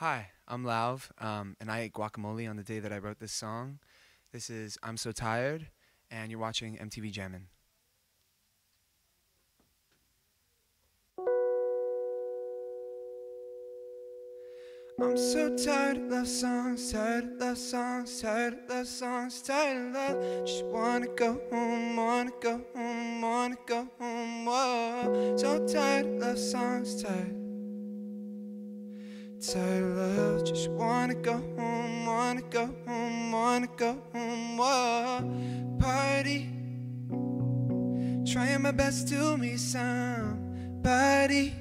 Hi, I'm Lauv, um, and I ate guacamole on the day that I wrote this song. This is I'm So Tired, and you're watching MTV Jammin'. I'm so tired of love songs, tired of love songs, tired of love songs, tired of love. Just wanna go home, wanna go home, wanna go home. Whoa, so tired of love songs, tired. Tired of love, just wanna go home, wanna go home, wanna go home. Whoa, party. Trying my best to meet somebody.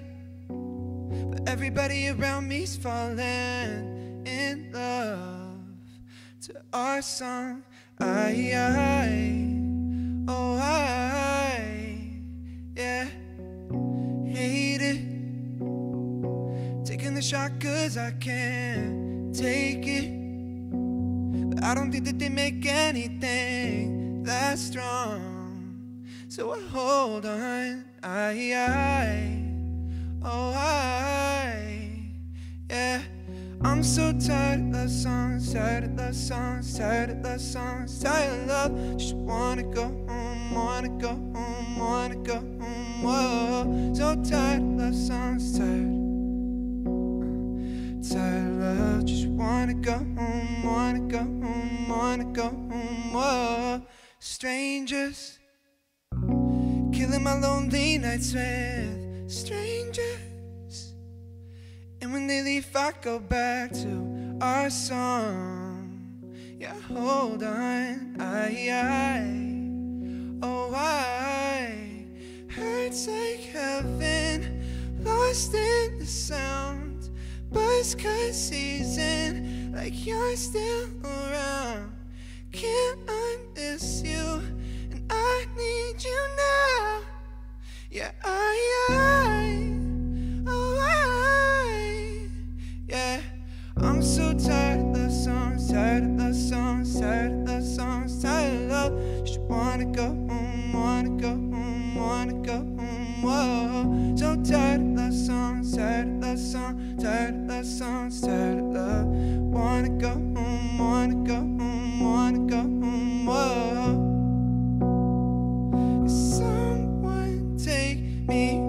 But everybody around me's falling in love to our song. I, I, the shot cause I can't take it. But I don't think that they make anything that strong. So I hold on, I, I. Oh, I, yeah. I'm so tired of love songs, tired of love songs, tired of love songs, tired of love. Just wanna go home, wanna go home, wanna go home. Whoa, so tired of love songs, tired. Wanna go oh, home, wanna go oh, home, wanna go oh, home. Whoa, strangers, killing my lonely nights with strangers. And when they leave, I go back to our song. Yeah, hold on, I, I, oh, I hurts like heaven, lost in the sound. Buzz cut season, like you're still around. Can't I miss you? And I need you now. Yeah, I, I, oh, I, yeah. I'm so tired of love songs, tired of love songs, tired of love songs, tired of love. Just wanna go home, wanna go home, wanna go home. Whoa, so tired of love songs, tired of love songs, tired of love songs, tired me